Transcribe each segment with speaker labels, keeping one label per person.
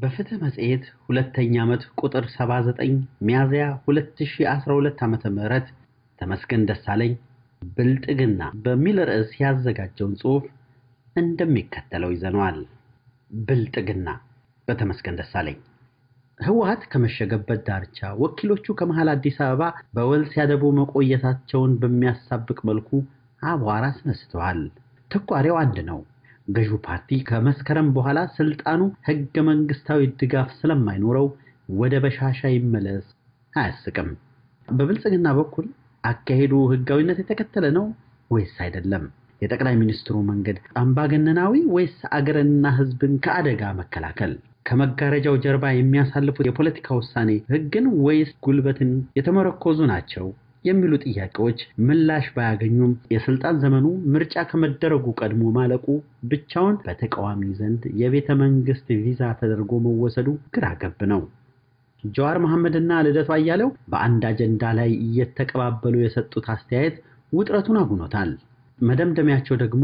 Speaker 1: በፍትህ መጽሔት ሁለተኛ ዓመት ቁጥር 79 ሚያዝያ 2012 ዓ.ም ተመስገን ደሳለኝ ብልጥግና በሚል ርዕስ ያዘጋጀውን ጽሑፍ እንደሚከተለው ይዘነዋል። ብልጥግና በተመስገን ደሳለኝ። ህወሓት ከመሸገበት ዳርቻ ወኪሎቹ ከመሃል አዲስ አበባ በወል ሲያደቡ መቆየታቸውን በሚያሳብቅ መልኩ አቧራ አስነስተዋል። ተኳሪው አንድ ነው። ገዢው ፓርቲ ከመስከረም በኋላ ስልጣኑ ህገ መንግስታዊ ድጋፍ ስለማይኖረው ወደ በሻሻ ይመለስ አያስቅም። በብልጽግና በኩል አካሄዱ ህጋዊነት የተከተለ ነው ወይስ አይደለም? የጠቅላይ ሚኒስትሩ መንገድ አምባገነናዊ ወይስ አገርንና ህዝብን ከአደጋ መከላከል? ከመጋረጃው ጀርባ የሚያሳልፉት የፖለቲካ ውሳኔ ህግን ወይስ ጉልበትን የተመረኮዙ ናቸው የሚሉ ጥያቄዎች ምላሽ ባያገኙም የስልጣን ዘመኑ ምርጫ ከመደረጉ ቀድሞ ማለቁ ብቻውን በተቃዋሚ ዘንድ የቤተ መንግስት ቪዛ ተደርጎ መወሰዱ ግራ ገብ ነው። ጀዋር መሐመድና ልደቱ አያሌው በአንድ አጀንዳ ላይ እየተቀባበሉ የሰጡት አስተያየት ውጥረቱን አጉኖታል። መደምደሚያቸው ደግሞ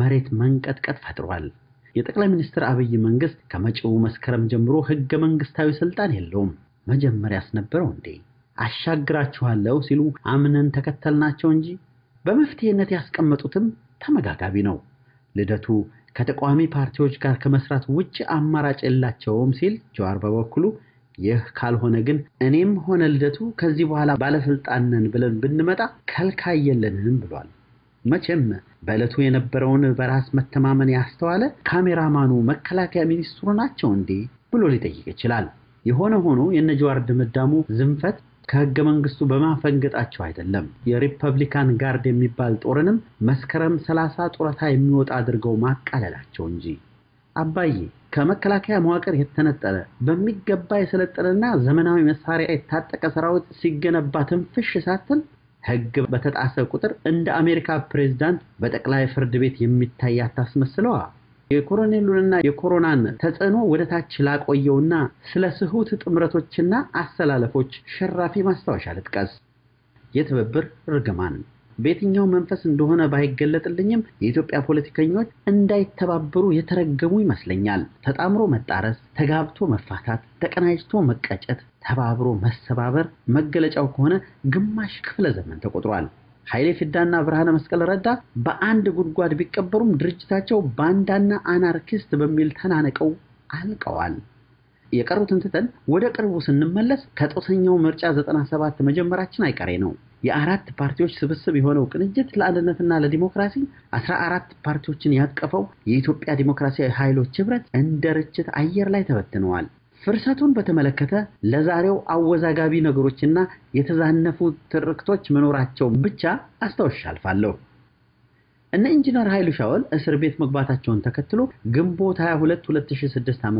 Speaker 1: መሬት መንቀጥቀጥ ፈጥሯል። የጠቅላይ ሚኒስትር አብይ መንግስት ከመጪው መስከረም ጀምሮ ህገ መንግስታዊ ስልጣን የለውም። መጀመሪያ ያስነበረው እንዴ? አሻግራችኋለሁ ሲሉ አምነን ተከተልናቸው እንጂ በመፍትሄነት ያስቀመጡትም ተመጋጋቢ ነው። ልደቱ ከተቃዋሚ ፓርቲዎች ጋር ከመስራት ውጭ አማራጭ የላቸውም ሲል፣ ጀዋር በበኩሉ ይህ ካልሆነ ግን እኔም ሆነ ልደቱ ከዚህ በኋላ ባለስልጣን ነን ብለን ብንመጣ ከልካይ የለንም ብሏል። መቼም በዕለቱ የነበረውን በራስ መተማመን ያስተዋለ ካሜራማኑ መከላከያ ሚኒስትሩ ናቸው እንዴ ብሎ ሊጠይቅ ይችላል። የሆነ ሆኖ የነጀዋር ድምዳሙ ዝንፈት ከህገ መንግስቱ በማፈንገጣቸው አይደለም። የሪፐብሊካን ጋርድ የሚባል ጦርንም መስከረም ሰላሳ ጡረታ የሚወጣ አድርገው ማቃለላቸው እንጂ። አባዬ ከመከላከያ መዋቅር የተነጠለ በሚገባ የሰለጠነና ዘመናዊ መሳሪያ የታጠቀ ሰራዊት ሲገነባ ትንፍሽ ሳትል ህግ በተጣሰ ቁጥር እንደ አሜሪካ ፕሬዝዳንት በጠቅላይ ፍርድ ቤት የሚታይ አታስመስለዋ። የኮሎኔሉንና የኮሮናን ተጽዕኖ ወደ ታች ላቆየውና ስለ ስሁት ጥምረቶችና አሰላለፎች ሸራፊ ማስታወሻ ልጥቀስ። የትብብር ርግማን በየትኛው መንፈስ እንደሆነ ባይገለጥልኝም የኢትዮጵያ ፖለቲከኞች እንዳይተባበሩ የተረገሙ ይመስለኛል። ተጣምሮ መጣረስ፣ ተጋብቶ መፋታት፣ ተቀናጅቶ መቀጨት፣ ተባብሮ መሰባበር መገለጫው ከሆነ ግማሽ ክፍለ ዘመን ተቆጥሯል። ኃይሌ ፊዳና ብርሃነ መስቀል ረዳ በአንድ ጉድጓድ ቢቀበሩም ድርጅታቸው ባንዳና አናርኪስት በሚል ተናነቀው አልቀዋል። የቀሩትን ትተን ወደ ቅርቡ ስንመለስ ከጦሰኛው ምርጫ 97 መጀመራችን አይቀሬ ነው። የአራት ፓርቲዎች ስብስብ የሆነው ቅንጅት ለአንድነትና ለዲሞክራሲ 14 ፓርቲዎችን ያቀፈው የኢትዮጵያ ዲሞክራሲያዊ ኃይሎች ህብረት እንደ ርችት አየር ላይ ተበትነዋል። ፍርሰቱን በተመለከተ ለዛሬው አወዛጋቢ ነገሮችና የተዛነፉ ትርክቶች መኖራቸውን ብቻ አስታውሻ አልፋለሁ። እነ ኢንጂነር ኃይሉ ሻወል እስር ቤት መግባታቸውን ተከትሎ ግንቦት 22 2006 ዓ.ም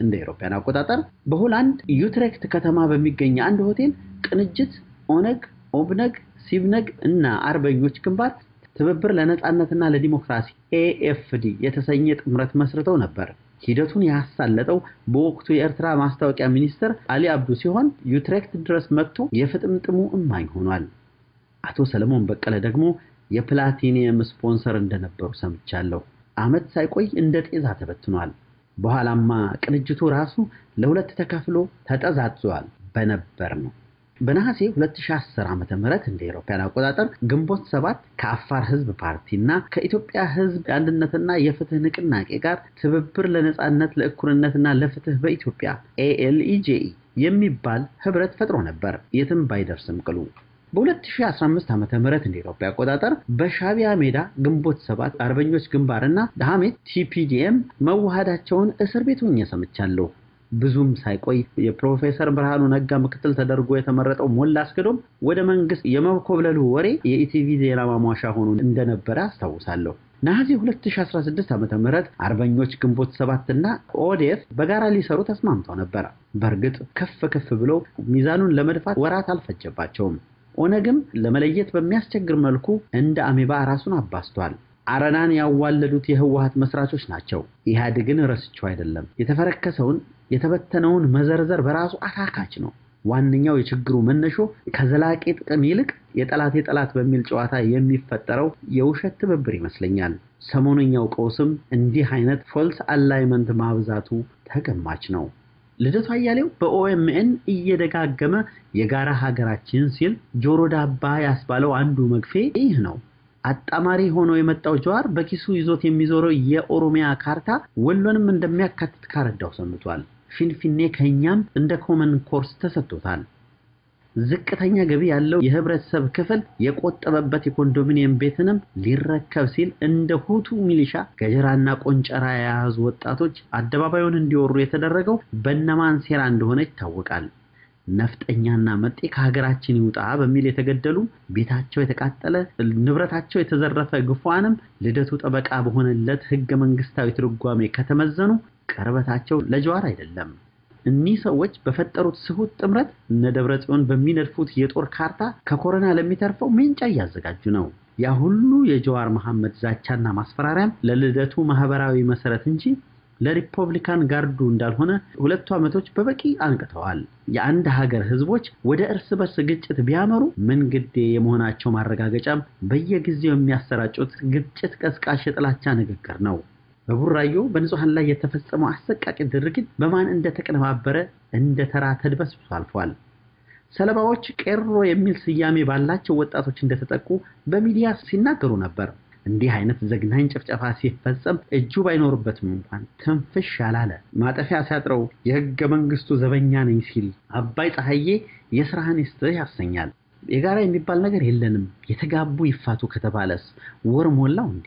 Speaker 1: እንደ አውሮፓውያን አቆጣጠር በሆላንድ ዩትሬክት ከተማ በሚገኝ አንድ ሆቴል ቅንጅት፣ ኦነግ፣ ኦብነግ፣ ሲብነግ እና አርበኞች ግንባር ትብብር ለነጻነትና ለዲሞክራሲ AFD የተሰኘ ጥምረት መስርተው ነበር። ሂደቱን ያሳለጠው በወቅቱ የኤርትራ ማስታወቂያ ሚኒስትር አሊ አብዱ ሲሆን ዩትሬክት ድረስ መጥቶ የፍጥምጥሙ እማኝ ሆኗል። አቶ ሰለሞን በቀለ ደግሞ የ platinum sponsor እንደነበሩ ሰምቻለሁ። ዓመት ሳይቆይ እንደ ጤዛ ተበትኗል። በኋላማ ቅንጅቱ ራሱ ለሁለት ተከፍሎ ተጠዛዝዟል በነበር ነው። በነሐሴ 2010 ዓ.ም እንደ አውሮፓውያን አቆጣጠር ግንቦት ሰባት ከአፋር ህዝብ ፓርቲ እና ከኢትዮጵያ ህዝብ የአንድነትና የፍትህ ንቅናቄ ጋር ትብብር ለነጻነት ለእኩልነትና ለፍትህ በኢትዮጵያ ALEJE የሚባል ህብረት ፈጥሮ ነበር። የትም ባይደርስም ቅሉ በ2015 ዓ.ም እንደ አውሮፓውያን አቆጣጠር በሻቢያ ሜዳ ግንቦት ሰባት አርበኞች ግንባርና ዴምህት TPDM መዋሃዳቸውን እስር ቤት ሆኜ ሰምቻለሁ። ብዙም ሳይቆይ የፕሮፌሰር ብርሃኑ ነጋ ምክትል ተደርጎ የተመረጠው ሞላ አስገዶም ወደ መንግስት የመኮብለሉ ወሬ የኢቲቪ ዜና ማሟሻ ሆኖ እንደነበረ አስታውሳለሁ። ነሐሴ 2016 ዓ.ም አርበኞች ግንቦት ሰባት እና ኦዴፍ በጋራ ሊሰሩ ተስማምተው ነበር። በእርግጥ ከፍ ከፍ ብለው ሚዛኑን ለመድፋት ወራት አልፈጀባቸውም። ኦነግም ለመለየት በሚያስቸግር መልኩ እንደ አሜባ ራሱን አባስቷል። አረናን ያዋለዱት የህወሀት መስራቾች ናቸው። ኢህአዴግን ረስቸው አይደለም። የተፈረከሰውን የተበተነውን መዘርዘር በራሱ አታካች ነው። ዋነኛው የችግሩ መነሾ ከዘላቂ ጥቅም ይልቅ የጠላት የጠላት በሚል ጨዋታ የሚፈጠረው የውሸት ትብብር ይመስለኛል። ሰሞነኛው ቀውስም እንዲህ አይነት false alignment ማብዛቱ ተገማች ነው። ልደቱ አያሌው በ OMN እየደጋገመ የጋራ ሀገራችን ሲል ጆሮ ዳባ ያስባለው አንዱ መግፍኤ ይህ ነው። አጣማሪ ሆኖ የመጣው ጀዋር በኪሱ ይዞት የሚዞረው የኦሮሚያ ካርታ ወሎንም እንደሚያካትት ካረዳው ሰንብቷል። ፊንፊኔ ኬኛም እንደ common course ተሰጥቶታል። ዝቅተኛ ገቢ ያለው የህብረተሰብ ክፍል የቆጠበበት የኮንዶሚኒየም ቤትንም ሊረከብ ሲል እንደ ሁቱ ሚሊሻ ገጀራና ቆንጨራ የያዙ ወጣቶች አደባባዩን እንዲወሩ የተደረገው በነማን ሴራ እንደሆነ ይታወቃል። ነፍጠኛና መጤ ከሀገራችን ይውጣ በሚል የተገደሉ ቤታቸው የተቃጠለ ንብረታቸው የተዘረፈ ግፏንም ልደቱ ጠበቃ በሆነለት ህገ መንግስታዊ ትርጓሜ ከተመዘኑ ቅርበታቸው ለጀዋር አይደለም። እኒህ ሰዎች በፈጠሩት ስሁት ጥምረት እነ ደብረ ጽዮን በሚነድፉት የጦር ካርታ ከኮረና ለሚተርፈው ሜንጫ እያዘጋጁ ነው። ያ ሁሉ የጀዋር መሐመድ ዛቻና ማስፈራሪያም ለልደቱ ማህበራዊ መሰረት እንጂ ለሪፐብሊካን ጋርዱ እንዳልሆነ ሁለቱ ዓመቶች በበቂ አንቅተዋል። የአንድ ሀገር ህዝቦች ወደ እርስ በርስ ግጭት ቢያመሩ ምን ግዴ የመሆናቸው ማረጋገጫም በየጊዜው የሚያሰራጩት ግጭት ቀስቃሽ የጥላቻ ንግግር ነው። በቡራዮ በንጹሐን ላይ የተፈጸመው አሰቃቂ ድርጊት በማን እንደተቀነባበረ እንደ ተራ ተድበስብሶ አልፏል። ሰለባዎች ቄሮ የሚል ስያሜ ባላቸው ወጣቶች እንደተጠቁ በሚዲያ ሲናገሩ ነበር። እንዲህ አይነት ዘግናኝ ጭፍጨፋ ሲፈጸም እጁ ባይኖርበትም እንኳን ትንፍሽ አላለ። ማጠፊያ ሲያጥረው የህገ መንግስቱ ዘበኛ ነኝ ሲል አባይ ፀሐዬ የስራህን ይስጥህ ያሰኛል። የጋራ የሚባል ነገር የለንም የተጋቡ ይፋቱ ከተባለስ ወር ሞላው እንዴ?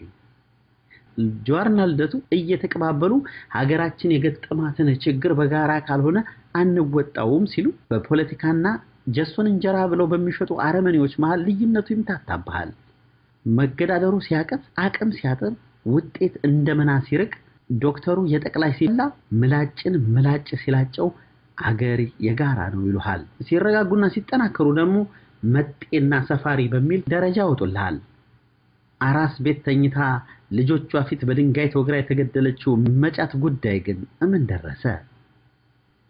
Speaker 1: ጀዋርና ልደቱ እየተቀባበሉ ሀገራችን የገጠማትን ችግር በጋራ ካልሆነ አንወጣውም ሲሉ በፖለቲካና ጀሶን እንጀራ ብለው በሚሸጡ አረመኔዎች መሃል ልዩነቱ ይምታታብሃል። መገዳደሩ ሲያቀት አቅም ሲያጥር ውጤት እንደመና ሲርቅ ዶክተሩ የጠቅላይ ሲላ ምላጭን ምላጭ ሲላጨው አገር የጋራ ነው ይሉሃል። ሲረጋጉና ሲጠናከሩ ደግሞ መጤና ሰፋሪ በሚል ደረጃ ያወጡልሃል። አራስ ቤት ተኝታ ልጆቿ ፊት በድንጋይ ተወግራ የተገደለችው መጫት ጉዳይ ግን እምን ደረሰ?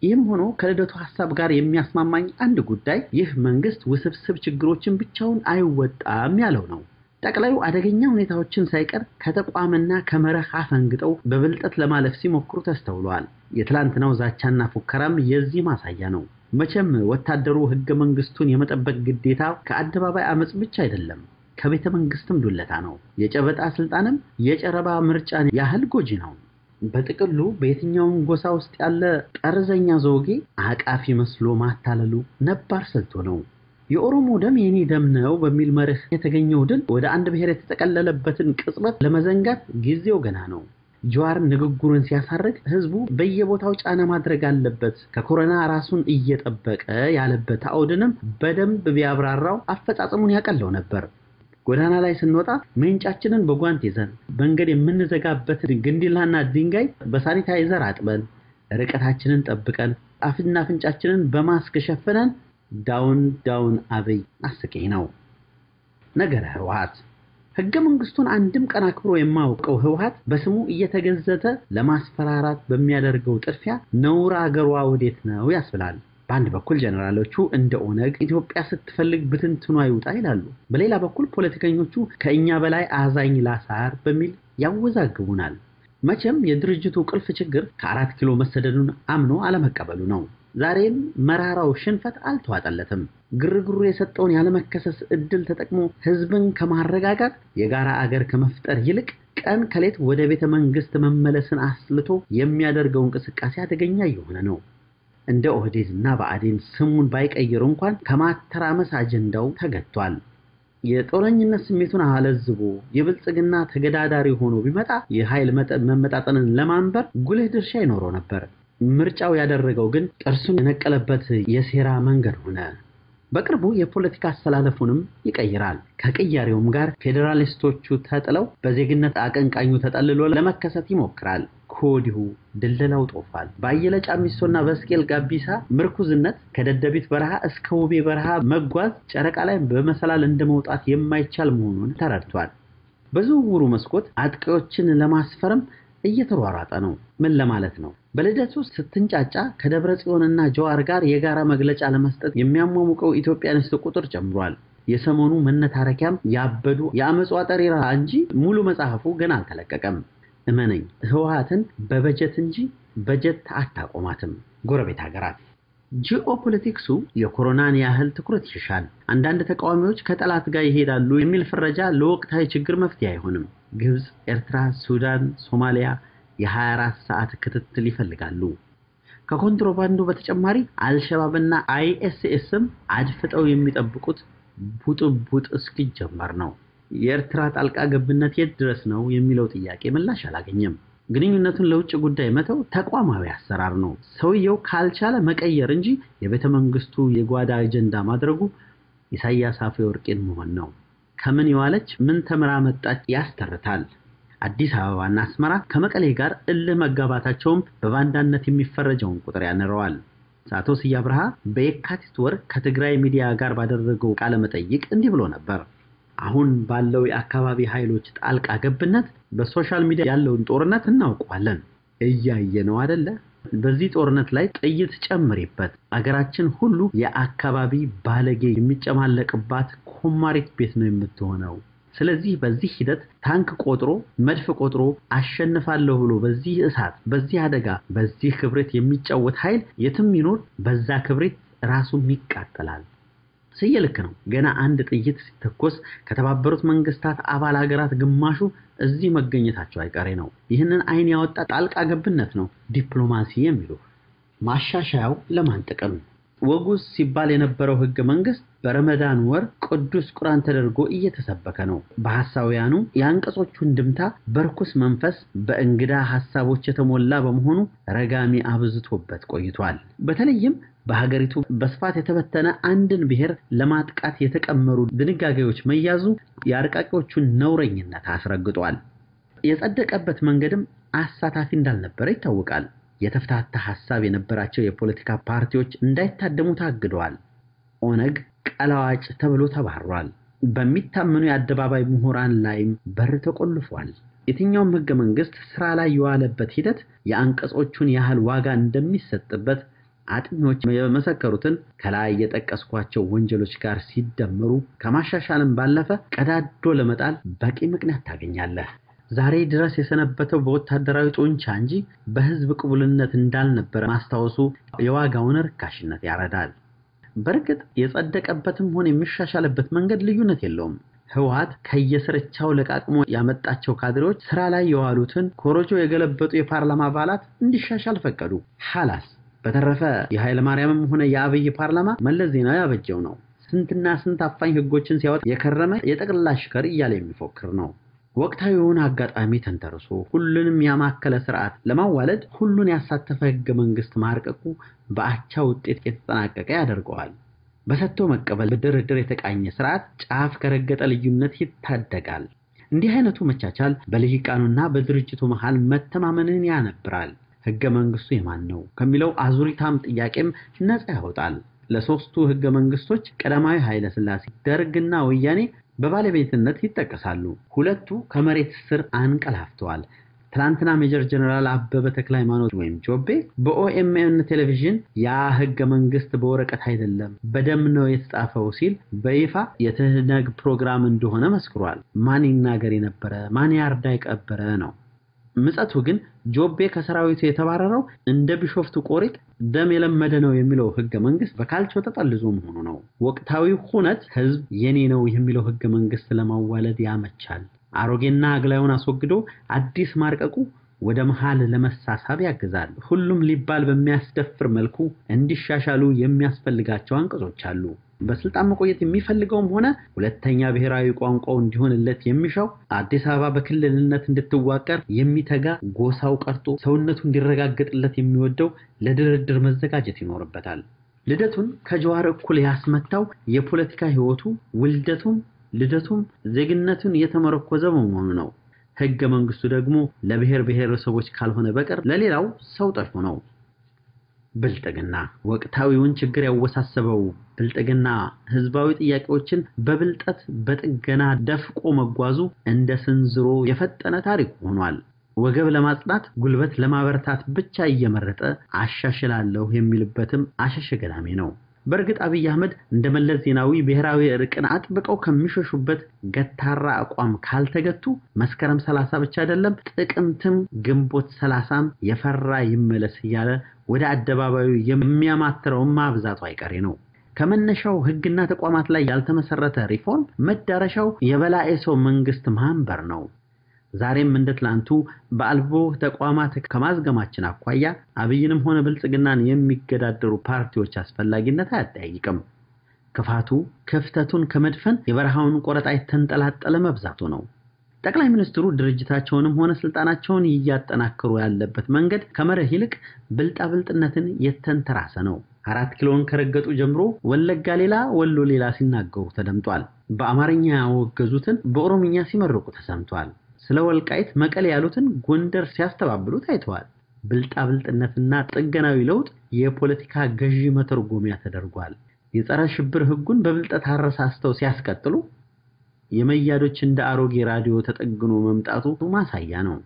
Speaker 1: ይህም ሆኖ ከልደቱ ሀሳብ ጋር የሚያስማማኝ አንድ ጉዳይ ይህ መንግስት ውስብስብ ችግሮችን ብቻውን አይወጣም ያለው ነው። ጠቅላዩ አደገኛ ሁኔታዎችን ሳይቀር ከተቋምና ከመርህ አፈንግጠው በብልጠት ለማለፍ ሲሞክሩ ተስተውለዋል። የትላንትናው ዛቻና ፉከራም የዚህ ማሳያ ነው። መቼም ወታደሩ ህገ መንግስቱን የመጠበቅ ግዴታ ከአደባባይ አመፅ ብቻ አይደለም ከቤተ መንግስትም ዱለታ ነው። የጨበጣ ስልጣንም የጨረባ ምርጫን ያህል ጎጂ ነው። በጥቅሉ በየትኛውም ጎሳ ውስጥ ያለ ጠርዘኛ ዘውጌ አቃፊ መስሎ ማታለሉ ነባር ስልቱ ነው። የኦሮሞ ደም የኔ ደም ነው በሚል መርህ የተገኘው ድል ወደ አንድ ብሔር የተጠቀለለበትን ቅጽበት ለመዘንጋት ጊዜው ገና ነው። ጀዋር ንግግሩን ሲያሳርግ ህዝቡ በየቦታው ጫና ማድረግ አለበት፣ ከኮሮና ራሱን እየጠበቀ ያለበት አውድንም በደንብ ቢያብራራው አፈጻጸሙን ያቀለው ነበር። ጎዳና ላይ ስንወጣ ሜንጫችንን በጓንት ይዘን መንገድ የምንዘጋበትን ግንዲላና ድንጋይ በሳኒታይዘር አጥበን ርቀታችንን ጠብቀን አፍና አፍንጫችንን በማስክ ሸፍነን down down አብይ አስቂኝ ነው። ነገረ ህወሓት ህገ መንግስቱን አንድም ቀን አክብሮ የማያውቀው ህወሓት በስሙ እየተገዘተ ለማስፈራራት በሚያደርገው ጥድፊያ ነውር አገሯ ወዴት ነው ያስብላል። በአንድ በኩል ጀነራሎቹ እንደ ኦነግ ኢትዮጵያ ስትፈልግ ብትንትኗ ይውጣ ይላሉ። በሌላ በኩል ፖለቲከኞቹ ከእኛ በላይ አዛኝ ላሳር በሚል ያወዛግቡናል። መቼም የድርጅቱ ቁልፍ ችግር ከአራት ኪሎ መሰደዱን አምኖ አለመቀበሉ ነው። ዛሬም መራራው ሽንፈት አልተዋጠለትም። ግርግሩ የሰጠውን ያለመከሰስ እድል ተጠቅሞ ህዝብን ከማረጋጋት የጋራ አገር ከመፍጠር ይልቅ ቀን ከሌት ወደ ቤተ መንግስት መመለስን አስልቶ የሚያደርገው እንቅስቃሴ አደገኛ እየሆነ ነው። እንደ ኦህዴድ እና ብአዴን ስሙን ባይቀይሩ እንኳን ከማተራመስ አጀንዳው ተገቷል። የጦረኝነት ስሜቱን አለዝቦ የብልጽግና ተገዳዳሪ ሆኖ ቢመጣ የኃይል መመጣጠንን ለማንበር ጉልህ ድርሻ ይኖረው ነበር። ምርጫው ያደረገው ግን ጥርሱን የነቀለበት የሴራ መንገድ ሆነ። በቅርቡ የፖለቲካ አስተላለፉንም ይቀይራል። ከቅያሬውም ጋር ፌዴራሊስቶቹ ተጥለው በዜግነት አቀንቃኙ ተጠልሎ ለመከሰት ይሞክራል። ከወዲሁ ድለላው ጦፏል። በአየለ ጫሚሶና በስቄል ጋቢሳ ምርኩዝነት ከደደቢት በረሃ እስከ ውቤ በረሃ መጓዝ ጨረቃ ላይ በመሰላል እንደመውጣት የማይቻል መሆኑን ተረድቷል። በዝውውሩ መስኮት አጥቂዎችን ለማስፈረም እየተሯሯጠ ነው። ምን ለማለት ነው? በልደቱ ስትንጫጫ ከደብረ ጽዮንና ጀዋር ጋር የጋራ መግለጫ ለመስጠት የሚያሟሙቀው ኢትዮጵያኒስት ቁጥር ጨምሯል። የሰሞኑ መነታረኪያም ያበዱ የአመፁ ጠሪራ እንጂ ሙሉ መጽሐፉ ገና አልተለቀቀም። እመነኝ ህወሓትን በበጀት እንጂ በጀት አታቆማትም። ጎረቤት ሀገራት ጂኦፖለቲክሱ የኮሮናን ያህል ትኩረት ይሻል። አንዳንድ ተቃዋሚዎች ከጠላት ጋር ይሄዳሉ የሚል ፍረጃ ለወቅታዊ ችግር መፍትሄ አይሆንም። ግብፅ፣ ኤርትራ፣ ሱዳን፣ ሶማሊያ የ24 ሰዓት ክትትል ይፈልጋሉ። ከኮንትሮባንዱ በተጨማሪ አልሸባብና አይኤስኤስም አድፍጠው የሚጠብቁት ቡጥቡጥ እስኪጀመር ነው። የኤርትራ ጣልቃ ገብነት የት ድረስ ነው የሚለው ጥያቄ ምላሽ አላገኘም። ግንኙነቱን ለውጭ ጉዳይ መተው ተቋማዊ አሰራር ነው። ሰውየው ካልቻለ መቀየር እንጂ የቤተ መንግስቱ የጓዳ አጀንዳ ማድረጉ ኢሳያስ አፈወርቂን መሆን ነው። ከምን የዋለች ምን ተምራ መጣች ያስተርታል። አዲስ አበባና አስመራ ከመቀሌ ጋር እልህ መጋባታቸውም በባንዳነት የሚፈረጀውን ቁጥር ያንረዋል። አቶ ስዬ አብርሃ በየካቲት ወር ከትግራይ ሚዲያ ጋር ባደረገው ቃለ መጠይቅ እንዲህ ብሎ ነበር። አሁን ባለው የአካባቢ ኃይሎች ጣልቃ ገብነት በ social media ያለውን ጦርነት እናውቀዋለን። እያየ ነው አይደለ? በዚህ ጦርነት ላይ ጥይት ጨምሪበት። አገራችን ሁሉ የአካባቢ ባለጌ የሚጨማለቅባት ኮማሪት ቤት ነው የምትሆነው። ስለዚህ በዚህ ሂደት ታንክ ቆጥሮ መድፍ ቆጥሮ አሸንፋለሁ ብሎ በዚህ እሳት፣ በዚህ አደጋ፣ በዚህ ክብሪት የሚጫወት ኃይል የትም ይኖር በዛ ክብሪት ራሱም ይቃጠላል። ስዬ ልክ ነው። ገና አንድ ጥይት ሲተኮስ ከተባበሩት መንግስታት አባል ሀገራት ግማሹ እዚህ መገኘታቸው አይቀሬ ነው። ይህንን አይን ያወጣ ጣልቃ ገብነት ነው ዲፕሎማሲ የሚሉ። ማሻሻያው ለማን ጥቅም? ወጉስ ሲባል የነበረው ህገ መንግስት በረመዳን ወር ቅዱስ ቁርአን ተደርጎ እየተሰበከ ነው። በሐሳውያኑ የአንቀጾቹን ድምታ በርኩስ መንፈስ በእንግዳ ሐሳቦች የተሞላ በመሆኑ ረጋሚ አብዝቶበት ቆይቷል። በተለይም በሀገሪቱ በስፋት የተበተነ አንድን ብሔር ለማጥቃት የተቀመሩ ድንጋጌዎች መያዙ የአርቃቂዎቹን ነውረኝነት አስረግጧል። የጸደቀበት መንገድም አሳታፊ እንዳልነበረ ይታወቃል። የተፍታታ ሐሳብ የነበራቸው የፖለቲካ ፓርቲዎች እንዳይታደሙ ታግደዋል። ኦነግ ቀላዋጭ ተብሎ ተባሯል። በሚታመኑ የአደባባይ ምሁራን ላይም በር ተቆልፏል። የትኛውም ህገ መንግስት ስራ ላይ የዋለበት ሂደት የአንቀጾቹን ያህል ዋጋ እንደሚሰጥበት አጥኚዎች የመሰከሩትን ከላይ የጠቀስኳቸው ወንጀሎች ጋር ሲደመሩ ከማሻሻልም ባለፈ ቀዳዶ ለመጣል በቂ ምክንያት ታገኛለህ። ዛሬ ድረስ የሰነበተው በወታደራዊ ጡንቻ እንጂ በህዝብ ቅቡልነት እንዳልነበረ ማስታወሱ የዋጋውን ርካሽነት ያረዳል። በእርግጥ የጸደቀበትም ሆነ የሚሻሻልበት መንገድ ልዩነት የለውም። ህወሓት ከየስርቻው ለቃቅሞ ያመጣቸው ካድሬዎች ስራ ላይ የዋሉትን ኮሮጆ የገለበጡ የፓርላማ አባላት እንዲሻሻል ፈቀዱ። ሐላስ በተረፈ የኃይለ ማርያምም ሆነ የአብይ ፓርላማ መለስ ዜናዊ ያበጀው ነው። ስንትና ስንት አፋኝ ህጎችን ሲያወጥ የከረመ የጠቅላላ ሽከር እያለ የሚፎክር ነው። ወቅታዊውን አጋጣሚ ተንተርሶ ሁሉንም ያማከለ ስርዓት ለማዋለድ ሁሉን ያሳተፈ ህገ መንግስት ማርቀቁ በአቻ ውጤት የተጠናቀቀ ያደርገዋል። በሰጥቶ መቀበል በድርድር የተቃኘ ስርዓት ጫፍ ከረገጠ ልዩነት ይታደጋል። እንዲህ አይነቱ መቻቻል በልሂቃኑና በድርጅቱ መሃል መተማመንን ያነብራል። ህገ መንግስቱ የማን ነው ከሚለው አዙሪታም ጥያቄም ነፃ ያወጣል። ለሶስቱ ህገ መንግስቶች ቀዳማዊ ኃይለ ሥላሴ፣ ደርግና ወያኔ በባለቤትነት ይጠቀሳሉ። ሁለቱ ከመሬት ስር አንቀላፍተዋል። ትናንትና ሜጀር ጀነራል አበበ ተክለ ሃይማኖት ወይም ጆቤ በኦኤምኤን ቴሌቪዥን ያ ህገ መንግስት በወረቀት አይደለም በደም ነው የተጻፈው ሲል በይፋ የትህነግ ፕሮግራም እንደሆነ መስክሯል። ማን ይናገር የነበረ ማን ያርዳ የቀበረ ነው። ምጸቱ ግን ጆቤ ከሰራዊቱ የተባረረው እንደ ቢሾፍቱ ቆሪጥ ደም የለመደ ነው የሚለው ህገ መንግስት በካልቾ ተጠልዞ መሆኑ ነው። ወቅታዊ ሁነት ህዝብ የኔ ነው የሚለው ህገ መንግስት ለማዋለድ ያመቻል። አሮጌና አግላዩን አስወግዶ አዲስ ማርቀቁ ወደ መሃል ለመሳሳብ ያግዛል። ሁሉም ሊባል በሚያስደፍር መልኩ እንዲሻሻሉ የሚያስፈልጋቸው አንቀጾች አሉ። በስልጣን መቆየት የሚፈልገውም ሆነ ሁለተኛ ብሔራዊ ቋንቋው እንዲሆንለት የሚሻው አዲስ አበባ በክልልነት እንድትዋቀር የሚተጋ ጎሳው ቀርቶ ሰውነቱ እንዲረጋገጥለት የሚወደው ለድርድር መዘጋጀት ይኖርበታል። ልደቱን ከጀዋር እኩል ያስመታው የፖለቲካ ህይወቱ ውልደቱም ልደቱም ዜግነቱን የተመረኮዘ በመሆኑ ነው። ህገ መንግስቱ ደግሞ ለብሔር ብሔረሰቦች ካልሆነ በቀር ለሌላው ሰው ጠፊ ነው። ብልጥግና ወቅታዊውን ችግር ያወሳሰበው ብልጥግና ህዝባዊ ጥያቄዎችን በብልጠት በጥገና ደፍቆ መጓዙ እንደ ስንዝሮ የፈጠነ ታሪክ ሆኗል። ወገብ ለማጽናት ጉልበት ለማበረታት ብቻ እየመረጠ አሻሽላለሁ የሚልበትም አሸሸ ገዳሜ ነው። በእርግጥ አብይ አህመድ እንደ መለስ ዜናዊ ብሔራዊ እርቅን አጥብቀው ከሚሸሹበት ገታራ አቋም ካልተገቱ መስከረም ሰላሳ ብቻ አይደለም ጥቅምትም ግንቦት ሰላሳም የፈራ ይመለስ እያለ ወደ አደባባዩ የሚያማትረውን ማብዛቱ አይቀሬ ነው። ከመነሻው ሕግና ተቋማት ላይ ያልተመሰረተ ሪፎርም መዳረሻው የበላኤ ሰው መንግስት ማንበር ነው። ዛሬም እንደ ትላንቱ በአልቦ ተቋማት ከማዝገማችን አኳያ አብይንም ሆነ ብልጽግናን የሚገዳደሩ ፓርቲዎች አስፈላጊነት አያጠያይቅም። ክፋቱ ክፍተቱን ከመድፈን የበረሃውን ቆረጣ የተንጠላጠለ መብዛቱ ነው። ጠቅላይ ሚኒስትሩ ድርጅታቸውንም ሆነ ስልጣናቸውን እያጠናከሩ ያለበት መንገድ ከመርህ ይልቅ ብልጣብልጥነትን የተንተራሰ ነው። አራት ኪሎን ከረገጡ ጀምሮ ወለጋ ሌላ ወሎ ሌላ ሲናገሩ ተደምጧል። በአማርኛ ያወገዙትን በኦሮምኛ ሲመርቁ ተሰምቷል። ስለ ወልቃይት መቀሌ ያሉትን ጎንደር ሲያስተባብሉ ታይተዋል። ብልጣብልጥነትና ጥገናዊ ለውጥ የፖለቲካ ገዢ መተርጎሚያ ተደርጓል። የጸረ ሽብር ሕጉን በብልጠት አረሳስተው ሲያስቀጥሉ የመያዶች እንደ አሮጌ ራዲዮ ተጠግኖ መምጣቱ ማሳያ ነው።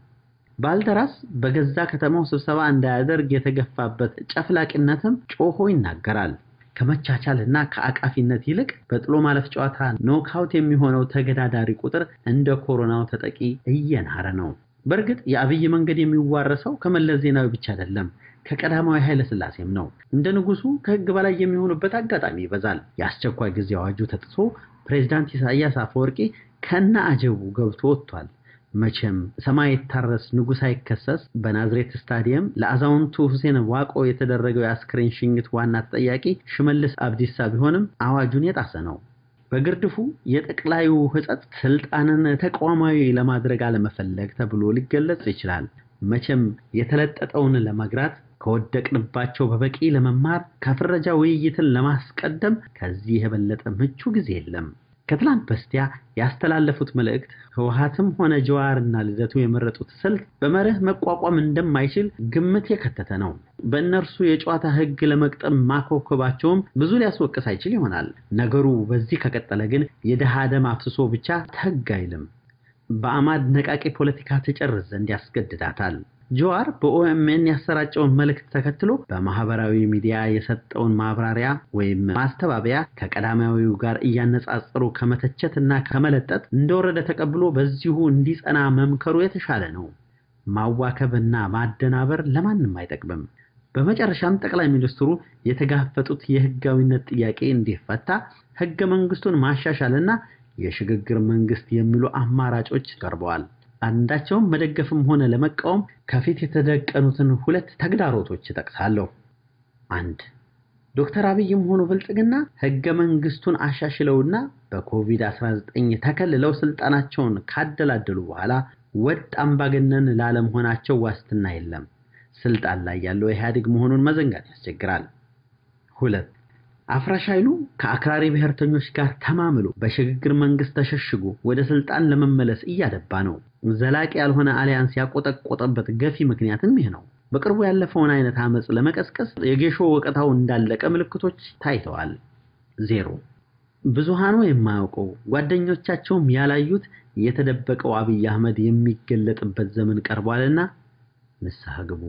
Speaker 1: ባልደራስ በገዛ ከተማው ስብሰባ እንዳያደርግ የተገፋበት ጨፍላቂነትም ጮሆ ይናገራል። ከመቻቻል እና ከአቃፊነት ይልቅ በጥሎ ማለፍ ጨዋታ knockout የሚሆነው ተገዳዳሪ ቁጥር እንደ ኮሮናው ተጠቂ እየናረ ነው። በእርግጥ የአብይ መንገድ የሚዋረሰው ከመለስ ዜናዊ ብቻ አይደለም፣ ከቀዳማዊ ኃይለ ሥላሴም ነው። እንደ ንጉሱ ከህግ በላይ የሚሆኑበት አጋጣሚ ይበዛል። የአስቸኳይ ጊዜ አዋጁ ተጥሶ ፕሬዝዳንት ኢሳያስ አፈወርቂ ከነ አጀቡ ገብቶ ወጥቷል። መቼም ሰማይ ይታረስ ንጉሥ አይከሰስ በናዝሬት ስታዲየም ለአዛውንቱ ሁሴን ዋቆ የተደረገው የአስክሬን ሽኝት ዋና ተጠያቂ ሽመልስ አብዲሳ ቢሆንም አዋጁን የጣሰ ነው። በግርድፉ የጠቅላዩ ሕጸት ስልጣንን ተቋማዊ ለማድረግ አለመፈለግ ተብሎ ሊገለጽ ይችላል። መቼም የተለጠጠውን ለመግራት ከወደቅንባቸው በበቂ ለመማር ከፍረጃ ውይይትን ለማስቀደም ከዚህ የበለጠ ምቹ ጊዜ የለም። ከትላንት በስቲያ ያስተላለፉት መልእክት ህወሓትም ሆነ ጀዋርና ልደቱ የመረጡት ስልት በመርህ መቋቋም እንደማይችል ግምት የከተተ ነው። በእነርሱ የጨዋታ ህግ ለመቅጠም ማኮብኮባቸውም ብዙ ሊያስወቅስ አይችል ይሆናል። ነገሩ በዚህ ከቀጠለ ግን የድሃ ደም አፍስሶ ብቻ ተግ አይልም። በአማድ ነቃቂ ፖለቲካ ትጨርስ ዘንድ ያስገድዳታል። ጀዋር በኦኤምኤን ያሰራጨውን መልእክት ተከትሎ በማህበራዊ ሚዲያ የሰጠውን ማብራሪያ ወይም ማስተባበያ ከቀዳማዊው ጋር እያነጻጸሩ ከመተቸት እና ከመለጠጥ እንደወረደ ተቀብሎ በዚሁ እንዲጸና መምከሩ የተሻለ ነው። ማዋከብና ማደናበር ለማንም አይጠቅምም። በመጨረሻም ጠቅላይ ሚኒስትሩ የተጋፈጡት የህጋዊነት ጥያቄ እንዲፈታ ህገ መንግስቱን ማሻሻልና የሽግግር መንግስት የሚሉ አማራጮች ቀርበዋል። አንዳቸውም መደገፍም ሆነ ለመቃወም ከፊት የተደቀኑትን ሁለት ተግዳሮቶች እጠቅሳለሁ። አንድ ዶክተር አብይም ሆኑ ብልጽግና ህገ መንግስቱን አሻሽለውና በኮቪድ-19 ተከልለው ስልጣናቸውን ካደላደሉ በኋላ ወጥ አምባገነን ላለመሆናቸው ዋስትና የለም። ስልጣን ላይ ያለው ኢህአዴግ መሆኑን መዘንጋት ያስቸግራል። ሁለት አፍራሽ ኃይሉ ከአክራሪ ብሔርተኞች ጋር ተማምሎ በሽግግር መንግስት ተሸሽጎ ወደ ስልጣን ለመመለስ እያደባ ነው። ዘላቂ ያልሆነ አሊያንስ ያቆጠቆጠበት ገፊ ምክንያትም ይህ ነው። በቅርቡ ያለፈውን አይነት አመፅ ለመቀስቀስ የጌሾ ወቀታው እንዳለቀ ምልክቶች ታይተዋል። ዜሮ ብዙሃኑ የማያውቀው ጓደኞቻቸውም ያላዩት የተደበቀው አብይ አህመድ የሚገለጥበት ዘመን ቀርቧልና ንስሐ ግቡ።